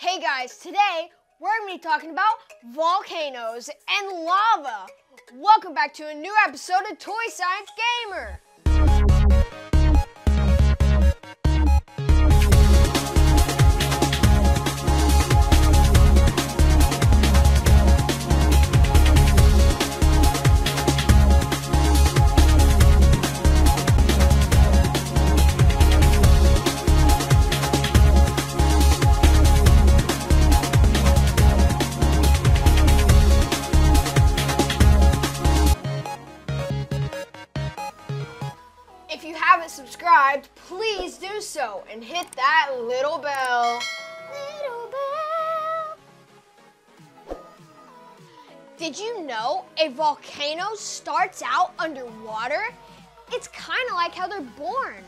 Hey guys, today we're going to be talking about volcanoes and lava. Welcome back to a new episode of Toy Science Gamer. If you haven't subscribed, please do so and hit that little bell. Little bell. Did you know a volcano starts out underwater? It's kind of like how they're born.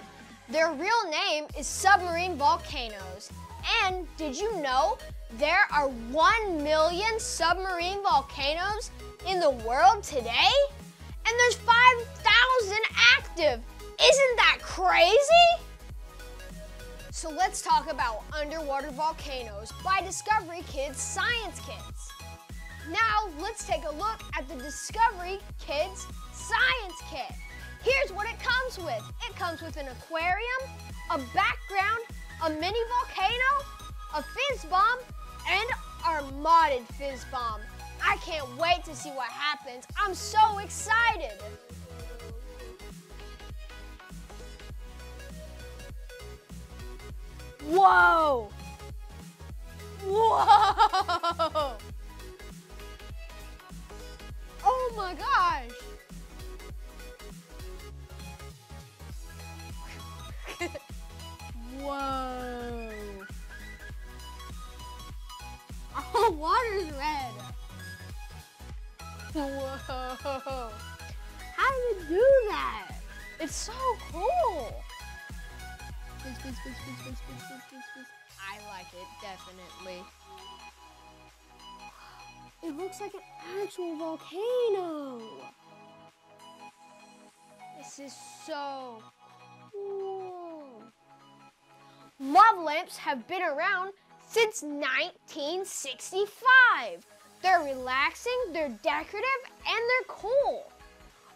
Their real name is submarine volcanoes. And did you know there are 1 million submarine volcanoes in the world today? And there's 5,000 active. Isn't that crazy? So let's talk about underwater volcanoes by Discovery Kids Science Kits. Now let's take a look at the Discovery Kids Science Kit. Here's what it comes with. It comes with an aquarium, a background, a mini volcano, a fizz bomb, and our modded fizz bomb. I can't wait to see what happens. I'm so excited. Whoa! Whoa! Oh my gosh! Whoa! Our water's red. Whoa! How did it do that? It's so. Fizz, fizz, fizz, fizz, fizz, fizz, fizz, fizz, fizz. I like it, definitely. It looks like an actual volcano. This is so cool. Lava lamps have been around since 1965. They're relaxing, they're decorative, and they're cool.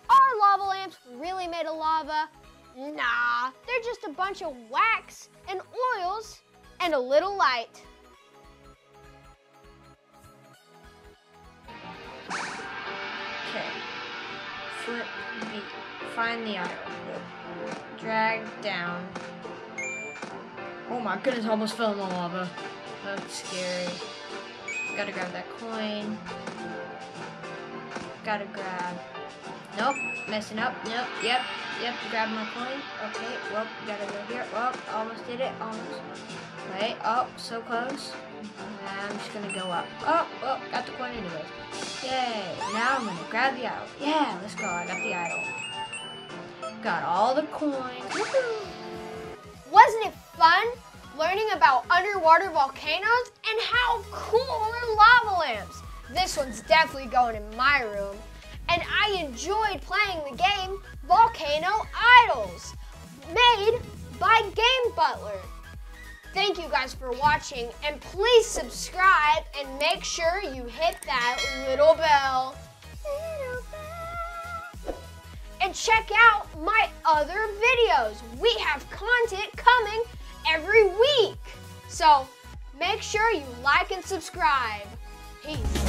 Are lava lamps really made of lava? Nah, they're just a bunch of wax and oils and a little light. Okay. Flip B. Find the idol. Drag down. Oh my goodness, I almost fell in the lava. That's scary. Gotta grab that coin. Gotta grab. Nope, messing up. Nope, yep, yep, grab my coin. Okay, well, gotta go here. Well, almost did it, almost. Wait, oh, so close. I'm just gonna go up. Oh, oh, got the coin anyways. Yay, now I'm gonna grab the idol. Yeah, let's go, I got the idol. Got all the coins. Wasn't it fun learning about underwater volcanoes and how cool are lava lamps? This one's definitely going in my room. And I enjoyed playing the game Volcano Idols, made by Game Butler. Thank you guys for watching and please subscribe and make sure you hit that little bell. Little bell. And check out my other videos. We have content coming every week. So make sure you like and subscribe. Peace.